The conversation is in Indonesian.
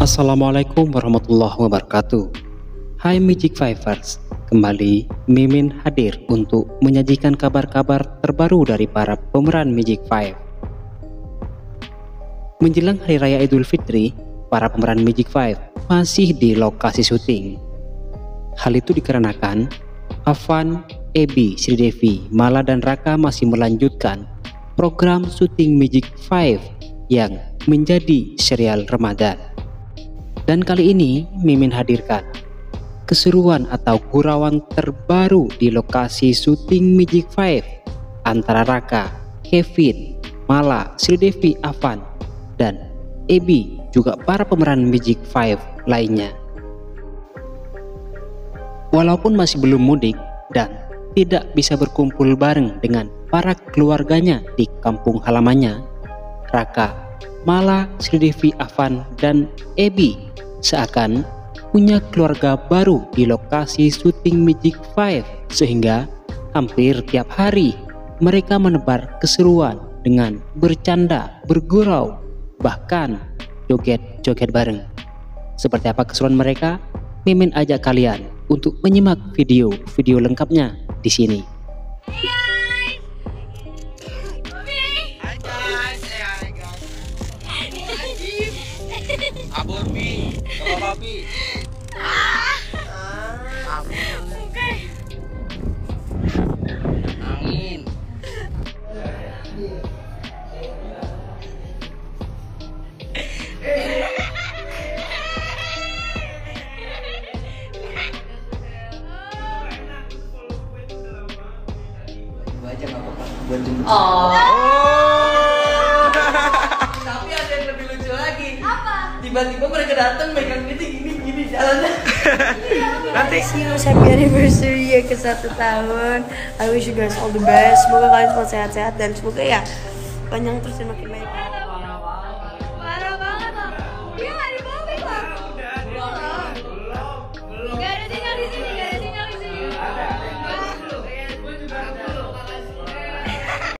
Assalamualaikum warahmatullahi wabarakatuh. Hai Magic Fivers. Kembali Mimin hadir untuk menyajikan kabar-kabar terbaru dari para pemeran Magic Five Menjelang Hari Raya Idul Fitri Para pemeran Magic Five masih di lokasi syuting. Hal itu dikarenakan Avan, Ebi, Sri Devi, Mala dan Raka masih melanjutkan program syuting Magic Five yang menjadi serial Ramadan. Dan kali ini Mimin hadirkan keseruan atau gurauan terbaru di lokasi syuting Magic Five antara Raka, Kevin, Mala, Sri Devi, Avan, dan Ebi juga para pemeran Magic Five lainnya. Walaupun masih belum mudik dan tidak bisa berkumpul bareng dengan para keluarganya di kampung halamannya, Raka, Mala, Sri Devi, Avan, dan Ebi seakan punya keluarga baru di lokasi syuting Magic Five sehingga hampir tiap hari mereka menebar keseruan dengan bercanda, bergurau, bahkan joget-joget bareng. Seperti apa keseruan mereka? Mimin ajak kalian untuk menyimak video-video lengkapnya di sini. Guys. Abur bi. Coba babi. Angin. Oh. Oh. Tapi ada yang lebih lucu lagi. Apa? Tiba-tiba mereka datang megang gini gini gini jalannya. Nanti See you happy anniversary ya ke satu tahun. I wish you guys all the best. Semoga kalian selalu sehat-sehat dan semoga ya panjang terus dan makin baik.